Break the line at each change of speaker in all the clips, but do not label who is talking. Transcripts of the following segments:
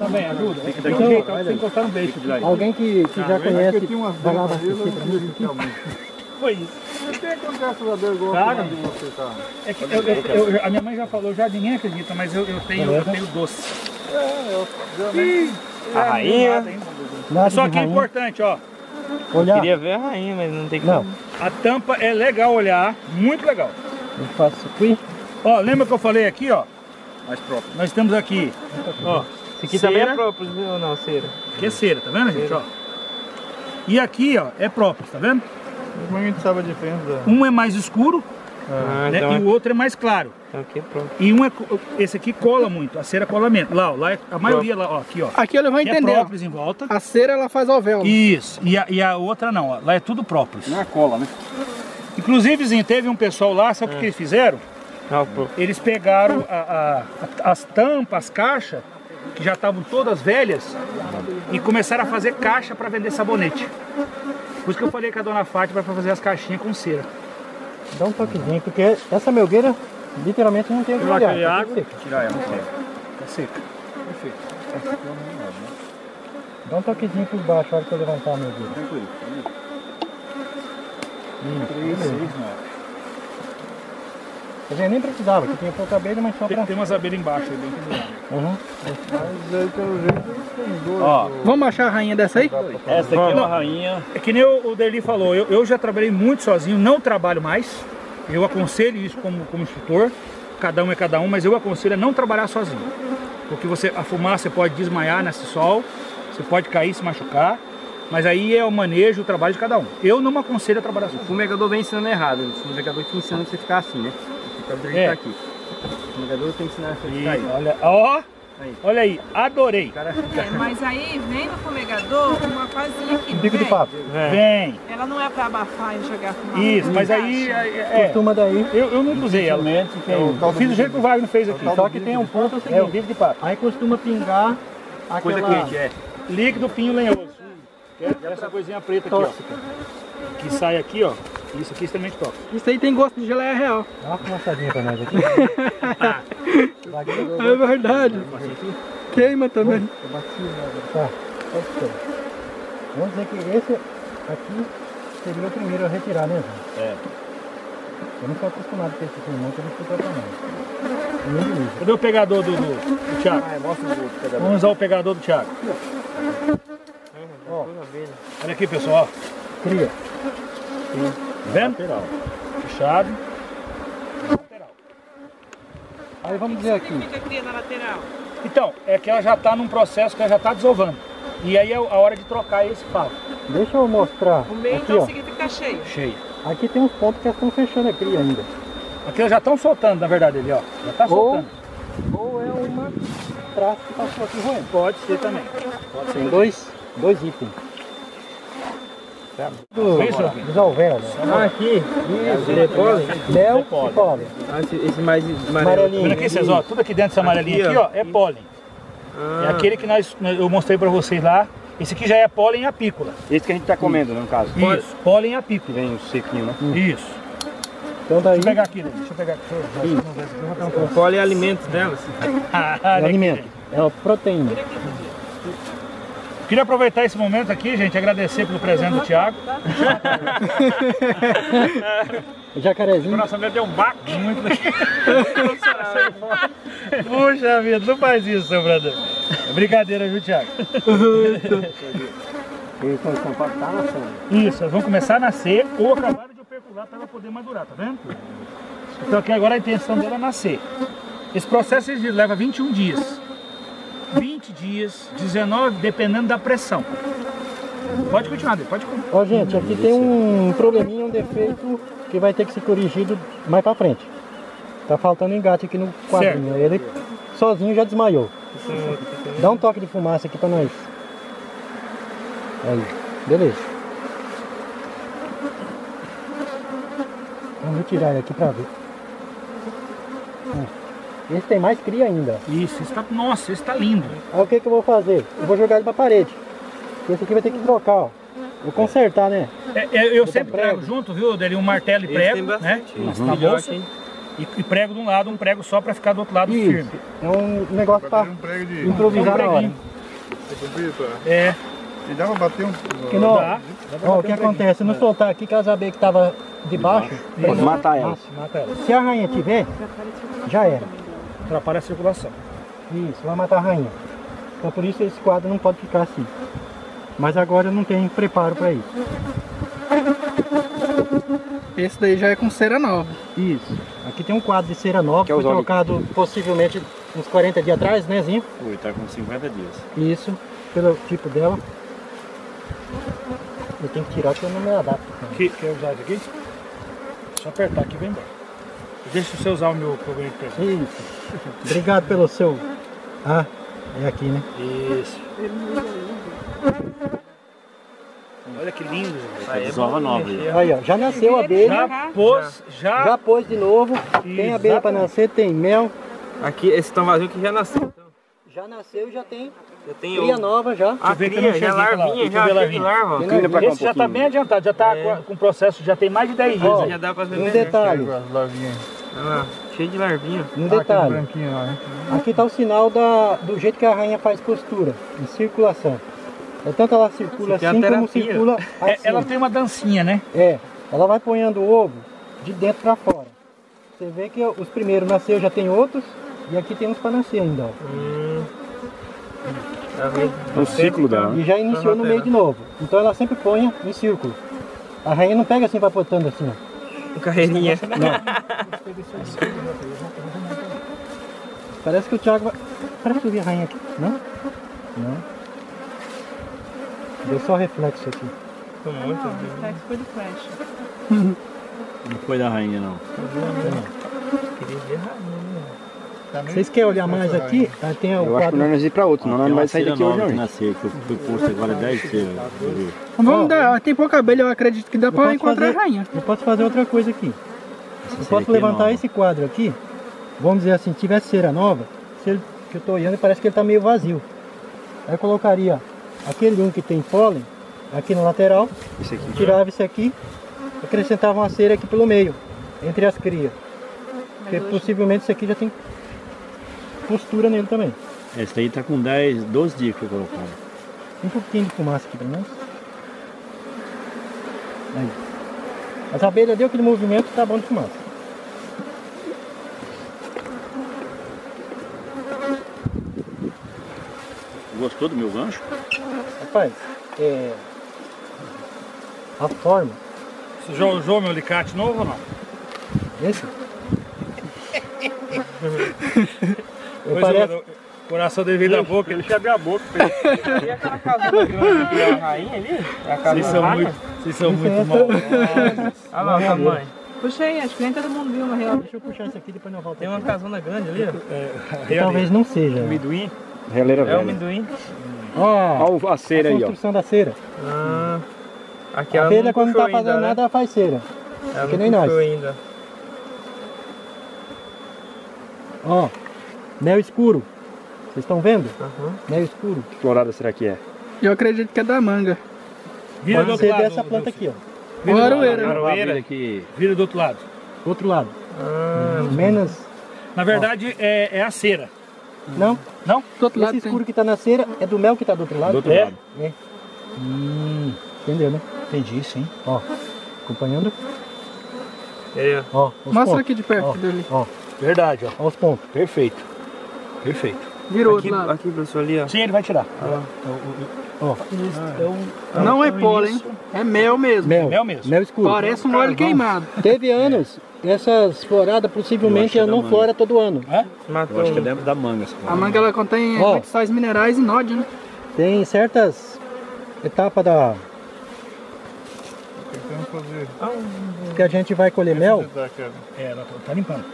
Também ajuda. Tem que dar um jeito, tem que encostar no beijo.
Alguém que, que já conhece, vai lá abastecer
Foi isso.
Acontece de você, tá?
É que eu, eu- eu- a minha mãe já falou, já ninguém acredita, mas eu, eu tenho, eu tenho doce.
É, eu geralmente
A rainha.
Nada
Só
de
que é importante, ó.
Olhar,
Queria ver a rainha, mas não tem
não,
como.
A tampa é legal olhar, muito legal.
eu faço aqui.
Ó, lembra que eu falei aqui, ó? Mais próprio. Nós temos aqui, ó,
Esse aqui também é
cera,
próprio, viu? Não, cera.
que é cera, tá vendo, gente? Ó. E aqui, ó, é próprio, tá vendo?
como a gente sabe a diferença.
Um é mais escuro
Ah,
né,
então,
e o outro é mais claro.
então aqui é próprio.
E um é, esse aqui cola muito, a cera cola menos. Lá, ó, lá é, a maioria lá, ó, aqui, ó.
Aqui ele vai
é
entender. ó.
própolis em volta.
A cera ela faz ao véu.
Isso, e a, e a outra não, ó, lá é tudo própolis.
Não é cola, né?
Inclusive, Zinho, teve um pessoal lá, sabe o que eles fizeram?
Ah, o próprio.
Eles pegaram a- a- as tampas, as caixas, que já estavam todas velhas, e começaram a fazer caixa para vender sabonete. Por isso que eu falei com a dona Fátima para fazer as caixinhas com cera.
Dá um toquezinho, porque essa melgueira literalmente não tem o que olhar. tá
água.
seco.
Tirar ela, não
Tá seca.
Dá um toquezinho por baixo, a hora que eu levantar a melgueira.
Tranquilo.
Isso, beleza. Quer dizer, nem precisava, que tinha pouca abelha, mas só
Tem,
pra...
tem umas abelhas embaixo aí, bem.
Uhum.
Mas aí, pelo jeito, tem dois.
Ó,
Vamos achar a rainha dessa aí?
essa aqui é uma rainha.
É que nem o, o Deli falou, eu, eu já trabalhei muito sozinho, não trabalho mais. Eu aconselho isso como, como instrutor, cada um é cada um, mas eu aconselho a não trabalhar sozinho. Porque você, a fumaça você pode desmaiar nesse sol, você pode cair, se machucar, mas aí é o manejo, o trabalho de cada um. Eu não me aconselho a trabalhar
O
sozinho.
fumegador vem ensinando errado. O fumegador te ensina você ficar assim, né? Do jeito
É.
tá aqui. O fumegador tem que ensinar você a
E
ficar aí.
olha, ó,
Aí.
olha aí, adorei.
É, mas aí vem no fumegador uma coisinha aqui,
Bico de
vem?
papo.
Vem,
Ela não é pra abafar e jogar fumaça.
isso, mas aí, é,
Costuma daí.
eu, eu não usei ela. Eu fiz do jeito que o Wagner fez aqui.
Só que tem um ponto é o
É o bico de papo.
Aí costuma pingar
Coisa
aquela...
quente, é. Líquido pinho lenhoso. Que é essa coisinha preta aqui,
Tóxica.
ó. Que sai aqui, ó. Isso aqui é extremamente tóxico.
Isso aí tem gosto de geleia real. Dá uma fumaçadinha pra nós aqui. é verdade. Queima também. Tá, pode ser. Vamos dizer que esse aqui seria o primeiro a retirar, né?
É.
Eu não sou acostumado com esse pulmão, que eu não. Nem de livro.
Cadê o pegador do, do, do Thiago?
Ah, mostra o pegador.
Vamos usar o pegador do Thiago.
Ó,
Olha aqui, pessoal.
cria.
Tá vendo? Fechado. Lateral.
Aí vamos dizer aqui.
Fica cria na lateral.
Então, é que ela já está num processo que ela já está desovando. E aí é a hora de trocar esse favo.
Deixa eu mostrar.
O meio
Aqui,
então
ó.
significa que tá cheio.
Cheio.
Aqui tem uns pontos que elas estão fechando a cria ainda.
Aqui elas já estão soltando, na verdade, ali, ó. Já está soltando.
ou é uma traça que passou aqui roendo.
Pode ser também.
Tem dois, dois itens. Do,
Isso, Joaquim?
dos alvéolos.
Ah, aqui. Isso, é pólen?
Mel e pólen.
Ah, esse, esse mais.
Amarelinho.
Olha aqui, vocês, ó. Tudo aqui dentro dessa amarelinha aqui,
Aqui,
ó, é pólen. É aquele que nós, eu mostrei para vocês lá. Esse aqui já é pólen apícola.
Esse que a gente tá comendo, né, no caso.
Isso, pólen apícola.
Vem o sequinho, né?
Isso.
Então daí,
Deixa eu pegar aqui, Lili, deixa eu pegar aqui.
O pólen é alimento delas.
Ah,
é
aqui,
alimento. É a proteína.
Queria aproveitar esse momento aqui, gente, agradecer pelo presente do Thiago.
O jacarezinho.
Nossa, me deu um baque muito. Puxa vida, não faz isso, seu brother. É brincadeira, viu, Thiago? Isso, elas vão começar a nascer ou acabaram de opercular para ela poder madurar, tá vendo? Então aqui agora a intenção dela é nascer. Esse processo leva 21 dias. 20 dias, 19, dependendo da pressão. Pode continuar, pode continuar.
Ó, gente, aqui tem um probleminha, um defeito que vai ter que ser corrigido mais pra frente. Tá faltando engate aqui no quadrinho. Ele sozinho já desmaiou. Dá um toque de fumaça aqui pra nós. Aí, beleza. Vamos retirar ele aqui pra ver. Esse tem mais cria ainda.
Isso, esse tá, nossa, esse tá lindo.
Aí o que, que eu vou fazer? Eu vou jogar ele pra parede. Esse aqui vai ter que trocar, ó. Vou consertar, né?
É, é, eu sempre
prego.
trago junto, viu, dele um martelo e prego, né?
bastante.
Na
Melhor
bolsa. E, e prego de um lado, um prego só para ficar do outro lado
Isso.
firme.
É um negócio pra
Um prego de...
Um
improvisar na hora.
É,
E dá pra bater um.
Que não,
dá.
ó, o que acontece? Se não soltar aqui, que as abelhas que estavam debaixo,
Pode matar ela.
Mata ela.
se a rainha tiver, já era.
Atrapalha a circulação.
Isso, vai matar a rainha. Então por isso esse quadro não pode ficar assim. Mas agora não tem preparo para isso.
Esse daí já é com cera nova.
Isso. Aqui tem um quadro de cera nova,
Que é
foi trocado possivelmente uns 40 dias atrás, né, Zinho?
Ui, tá com 50 dias.
Isso, pelo tipo dela. Eu tenho que tirar que eu não me adapto.
Que, quer usar isso aqui? Só apertar aqui e vem embora. Deixa você usar o meu de pressão.
Isso. Obrigado pelo seu. Ah, é aqui, né?
Isso. Olha que lindo, gente.
É
Desova nova.
Aí, ó, já nasceu a abelha.
Já pôs, já.
Já pôs de novo. Tem abelha para nascer, tem mel.
Aqui, esse tão vazio que já nasceu.
Já nasceu e já tem
Já tem
cria
o...
nova já.
A cria, já larvinha, já
larvinha.
larva.
Cá um
Esse já tá
pouquinho.
bem adiantado, já tá com- com o processo, já tem mais de 10 dias.
Já dá pra ver
Um
né?
detalhe,
Larvinha.
Olha lá, cheio de larvinha.
um
Ah, aquele
detalhe.
né?
Aqui tá o sinal da, do jeito que a rainha faz costura, em circulação. É tanto ela circula
Isso é
assim como circula
É,
assim.
ela tem uma dancinha, né?
É, ela vai ponhando o ovo de dentro para fora. Você vê que os primeiros nasceu, já tem outros, e aqui tem uns para nascer ainda. Ó.
Hum. Tá vendo?
O ciclo dela, né?
E já iniciou no meio de novo. Então ela sempre põe em círculo. A rainha não pega assim, vai botando assim, ó.
Carreirinha.
Parece que o Thiago vai. Parece que eu vi a rainha aqui. Não? Não. Deu só reflexo aqui.
Tem um monte
Não, reflexo foi do flash.
Não foi da rainha, não.
Queria ver rainha,
Vocês querem olhar mais aqui? Ah, tem o
Eu acho
quadro.
melhor nós ir pra outro, senão nós não vai sair daqui hoje, não.
nascer, que foi posto agora 10 ceras.
Vamos dar, tem pouca abelha, eu acredito que dá
posso
encontrar
fazer-
a rainha.
Eu posso fazer outra coisa aqui. Eu posso levantar esse quadro aqui. Vamos dizer assim, tivesse cera nova, se ele, que eu estou olhando, parece que ele está meio vazio. Aí eu colocaria aquele um que tem pólen aqui no lateral,
Esse aqui.
tirava esse aqui, acrescentava uma cera aqui pelo meio, entre as crias. Porque possivelmente esse aqui já tem postura nele também.
Esse daí tá com 10, 12 dias que eu colocaram.
Um pouquinho de fumaça aqui pra nós. Aí. As abelhas deu aquele movimento, tá bom de fumaça.
Gostou do meu gancho?
Rapaz, é. A forma.
Você já usou meu alicate novo ou não?
Esse? Eu
Pois
parece-
é, o coração dele veio da boca, ele abriu a boca.
E aquela casa grande aqui, a rainha ali? É a casa
Vocês
da
são
vaca?
muito, vocês são muito mal.
Olha lá o tamanho.
Puxa aí, acho que nem todo mundo viu uma real.
Deixa eu puxar isso aqui depois não volto.
Tem uma
aqui.
casona grande ali, ó.
Que Talvez não seja.
Amendoim.
Releira
É o
velha.
amendoim.
Ó,
Olha a cera
a
aí, ó.
construção da cera.
Ah, aqui
a abelha quando não tá fazendo
ainda,
nada, ela faz cera.
né? Ela
que nem nós.
ainda.
Ó, mel escuro. Vocês estão vendo?
Aham.
Mel escuro.
Que florada será que é?
Eu acredito que é da manga.
Vira do
Pode
outro
ser
lado.
dessa planta aqui, ó.
Vira do,
Aroeira.
Aroeira que
vira do outro lado.
Outro lado.
Ah,
Menos.
Na verdade, é, é a cera.
Não,
Não?
Do outro lado
esse
tem.
escuro que tá na cera é do mel que tá do outro lado?
Do outro
É?
lado.
É. Hum, entendeu, né?
Entendi, sim.
Ó, acompanhando.
aí, ó.
Ó, os
Mostra
pontos.
aqui de perto
Ó.
dele.
Ó,
Verdade, ó.
ó os pontos.
Perfeito. Perfeito.
Virou
Aqui,
outro lado.
aqui, professor, ali, ó.
Sim, ele vai tirar.
Ó,
Não é pólen, é mel mesmo.
mel.
Mel mesmo.
Mel escuro.
Parece um óleo queimado.
Teve anos, essas floradas possivelmente
é
não flora todo ano.
Matou
eu acho que é
um.
da, manga. essa
A manga ela contém muitos sais minerais e nódio, né?
Tem certas etapas da que a gente vai colher mel,
É, ela tá, tá limpando.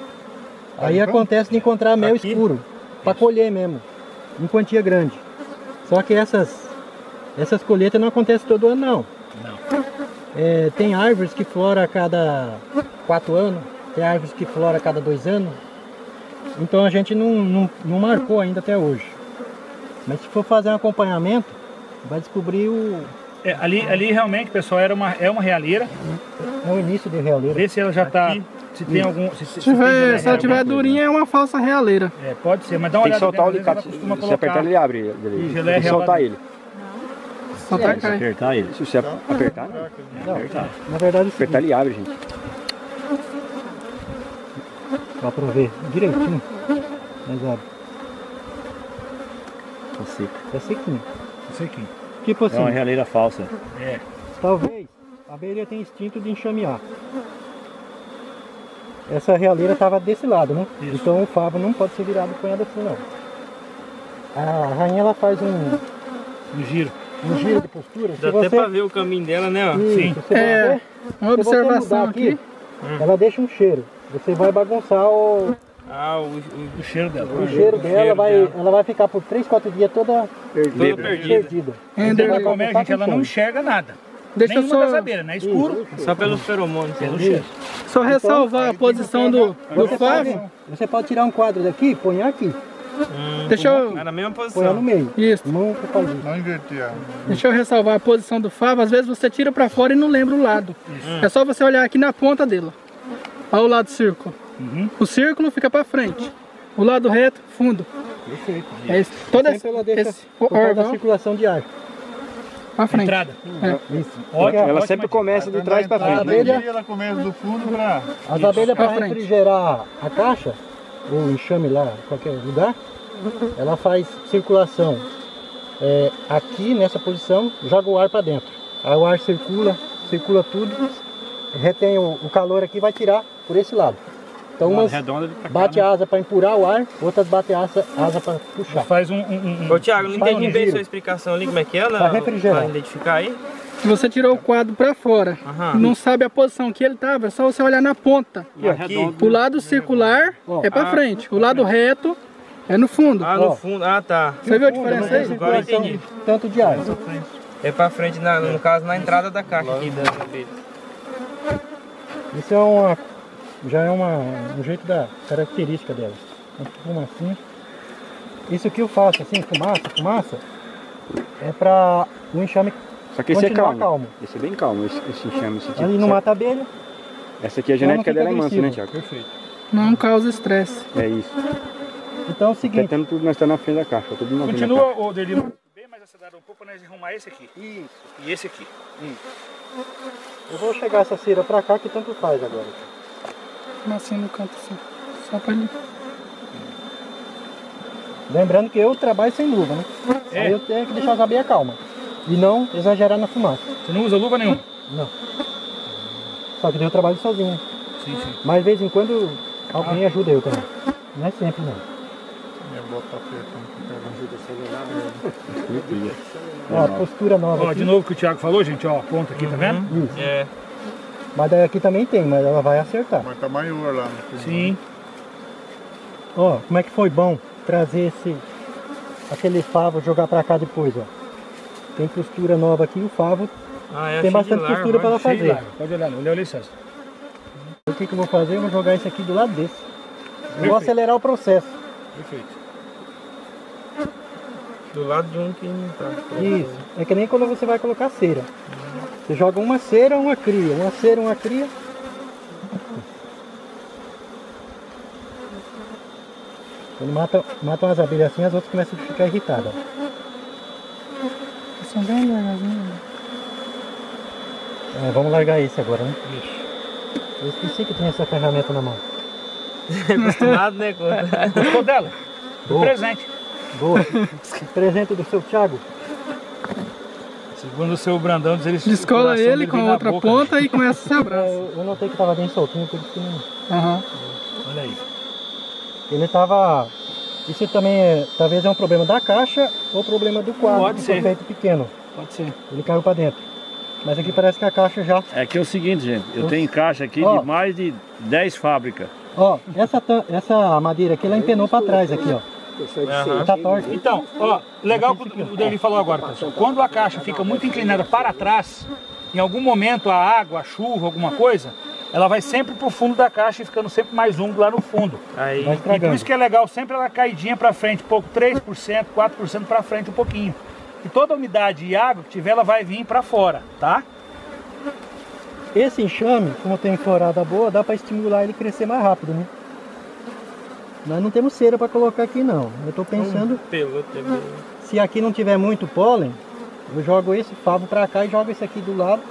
aí acontece de encontrar mel
Aqui?
escuro para colher mesmo, em quantia grande. Só que essas essas colheitas não acontecem todo ano não.
Não.
É, tem árvores que floram a cada quatro anos, tem árvores que floram a cada dois anos. Então a gente não, não, não marcou ainda até hoje. Mas se for fazer um acompanhamento, vai descobrir o,
É, ali, ali realmente, pessoal, era uma, é uma realeira.
é o início de realeira.
Vê se ela já tá, se tem algum. Se,
Se, tiver, se ela tiver durinha, é uma falsa realeira.
É, pode ser, mas dá uma
Tem que
olhada.
soltar o
dentro, às
alicate. Se
costuma
apertar ele abre. ele.
E
Tem
geleia
que soltar ele.
Tá caindo.
Apertar ele.
Se você apertar, não.
Apertar.
Na verdade, é o
Apertar
seguinte,
ele abre, gente.
dá pra ver direitinho. Mas abre.
Tá seco.
É sequinho.
Isso aqui.
Tipo
É
assim,
uma realeira falsa.
É.
talvez a abelha tenha instinto de enxamear. Essa realeira estava desse lado, né?
Isso.
Então o favo não pode ser virado com ela assim, não. A rainha ela faz um,
Um giro.
um giro de postura.
Dá
Se
até
você,
pra ver o caminho dela, né?
Isso,
Sim.
se
É,
você-
uma
se você
observação
mudar
aqui.
ela deixa um cheiro. Você vai bagunçar o,
Ah, o, o,
O cheiro dela.
o cheiro dela, vai, ela vai ficar por 3, 4 dias toda
todo perdido.
perdida.
Ender,
Ela come, gente, ela não enxerga nada.
Deixa eu
Nenhuma das
só,
abelhas, né? Escuro,
Só pelos feromônios.
pelo cheiro.
só ressalvar a posição do, do
Você pode,
favo.
você pode tirar um quadro daqui, põe aqui,
Deixa eu,
na mesma
põe no
posição.
meio.
isso,
isso.
Não inverter
deixa eu ressalvar a posição do favo. Às vezes você tira pra fora e não lembra o lado. É só você olhar aqui na ponta dele. Olha o lado círculo.
Uhum.
O círculo fica pra frente. O lado reto, fundo.
Perfeito.
É
Sempre ela deixa
esse órgão
circulação de ar.
Pra frente.
Entrada.
Isso.
Ótimo.
Ela
ótima
sempre começa de trás pra
A
frente.
abelha,
ela começa do fundo pra...
as abelhas
pra
para
frente.
refrigerar a caixa, ou enxame lá, qualquer lugar, ela faz circulação é, aqui nessa posição, joga o ar para dentro. Aí o ar circula, circula tudo, retém o, o calor aqui e vai tirar por esse lado. Então umas
Redonda de pra cá,
bate
né?
a asa para empurrar o ar, outras bate a asa, asa para puxar.
Faz um. um, um
Ô, Thiago, não
Faz um
entendi bem sua explicação ali, como é que é, né?
Pra refrigerar.
Pra identificar aí.
Se você tirou o quadro pra fora
Aham.
e não sabe a posição que ele tava, é só você olhar na ponta.
Aqui.
O lado circular é pra
Ah.
frente, o lado reto é no fundo.
Ah, no fundo. Ah, tá.
Você viu a diferença aí?
Agora entendi.
tanto de ar.
É pra frente, na- no caso, na entrada da caixa aqui da.
Isso é uma, já é uma, um jeito da característica dela. Uma fumacinha. Isso que eu faço, assim, fumaça, fumaça, é para o enxame
Só que esse é calmo.
calmo.
Esse é bem calmo, esse, esse enxame. Esse tipo.
Ele não mata a abelha,
Essa aqui, a
Então não
genética dela é mansa, né. Tiago?
Perfeito.
Não causa estresse.
É isso.
então é o
Tá
seguinte,
tendo tudo, nós estamos na frente da caixa. Tudo na
Continua
caixa.
o Derlino bem mais acelerado um pouco para nós arrumar esse aqui.
Isso.
E esse aqui.
eu vou chegar essa cera pra cá que tanto faz agora.
Mas assim no canto assim. Só pra ele.
Lembrando que eu trabalho sem luva, né?
É.
Aí eu tenho que deixar as abelhas calmas. E não exagerar na fumaça.
Você não usa luva nenhuma?
Não. Só que daí eu trabalho sozinho.
Sim, sim.
Mas de vez em quando alguém ajuda eu também. Não é sempre não.
Minha bota tá.
Ó, a postura nova
Ó,
aqui.
de novo que o Thiago falou, gente, ó, a ponta aqui, tá vendo?
Isso.
É.
Mas daí aqui também tem, mas ela vai acertar.
Mas tá maior lá no.
Sim.
Ó, como é que foi bom trazer esse aquele favo jogar pra cá depois, ó. Tem postura nova aqui, o favo
Ah, é
tem bastante
de larva,
postura pra ela fazer.
Pode olhar, olha a licença.
O que, que eu vou fazer? Eu vou jogar esse aqui do lado desse. Eu vou acelerar o processo.
Perfeito.
Do lado de um que não tá.
Isso. É que nem quando você vai colocar cera. Você joga uma cera, uma cria. Uma cera, uma cria. Quando mata, matam as abelhas assim, as outras começam a ficar irritadas.
São bem devagarzinho.
É, vamos largar esse agora, né? Eu esqueci que tinha essa ferramenta na mão.
Acostumado, né?
Gostou dela? Do
Boa.
presente.
Boa. Presente do seu Thiago.
Segundo o seu Brandão, diz ele
Descola ele com a outra
boca.
ponta e começa a se abraçar.
eu, eu notei que tava bem soltinho, por isso que não.
Aham.
Olha aí.
Ele tava. Isso também é. Talvez é um problema da caixa ou problema do quadro,
Pode ser.
feito pequeno.
Pode ser.
Ele caiu pra dentro. Mas aqui parece que a caixa já.
É que é o seguinte, gente. Eu tenho caixa aqui
Ó.
de mais de 10 fábricas.
Ó, essa, essa madeira aqui, ela empenou pra trás aqui, ó. Tá torta.
Então, ó, legal que o o Davi falou agora, pessoal. Quando a caixa fica muito inclinada para trás, em algum momento a água, a chuva, alguma coisa, ela vai sempre pro fundo da caixa e ficando sempre mais úmido lá no fundo.
Aí.
E por isso que é legal sempre ela caidinha para frente, pouco 3%, 4% para frente um pouquinho. E toda a umidade e água que tiver, ela vai vir para fora, tá?
Esse enxame, como tem florada boa, dá para estimular ele crescer mais rápido, né? Nós não temos cera para colocar aqui não. Eu estou pensando,
Pelo também.
se aqui não tiver muito pólen, eu jogo esse favo para cá e jogo esse aqui do lado,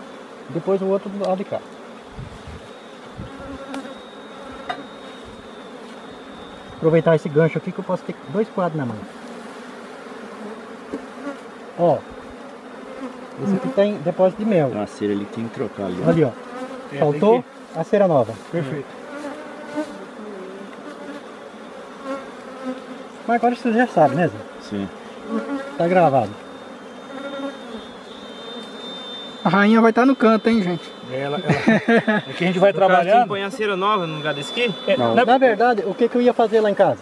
depois o outro do lado de cá. Aproveitar esse gancho aqui que eu posso ter dois quadros na mão. Ó. Esse aqui tem depósito de mel.
Tem uma cera ali que tem que trocar ali. ó.
Ali, ó. Faltou a cera nova.
Perfeito.
Mas agora você já sabe, né, Zé?
Sim.
Tá gravado.
A rainha vai estar no canto, hein, gente?
Ela, ela, é que a gente vai trabalhando.
põe a cera nova no lugar desse aqui?
É,
Não.
na-
Na verdade, o que, que eu ia fazer lá em casa?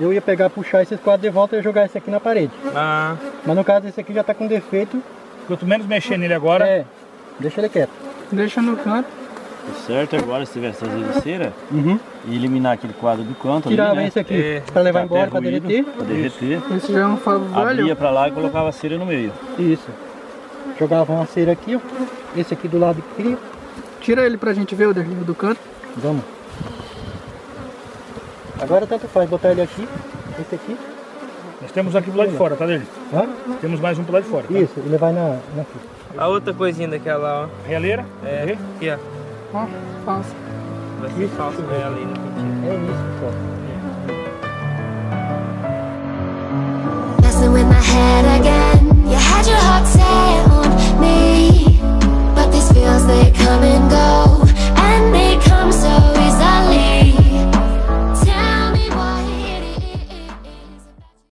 Eu ia pegar, puxar esses quadros de volta e jogar esse aqui na parede.
Ah,
Mas no caso, esse aqui já tá com defeito.
Quanto menos mexer nele agora,
É, deixa ele quieto.
Deixa no canto.
O certo agora, se tivesse trazido cera,
Uhum.
e eliminar aquele quadro do canto
Tirava
ali, né?
esse aqui
É,
pra levar
Tá
embora, pra derreter.
Pra derreter.
Esse já é um favo
Abria pra lá e colocava a cera no meio.
Isso. Jogava uma cera aqui, ó. Esse aqui do lado aqui.
Tira ele pra gente ver o deslize do canto.
Vamos. Agora tanto faz botar ele aqui, esse aqui.
nós temos aqui do lado de fora, tá dele?
Hã?
Temos mais um pro lado de fora. Tá?
Isso, ele vai na, na
a outra coisinha daquela, ó.
Realeira.
É, aqui, ó.
Messing with
my head again. You had your heart
set on me.
But these feels, they come and go.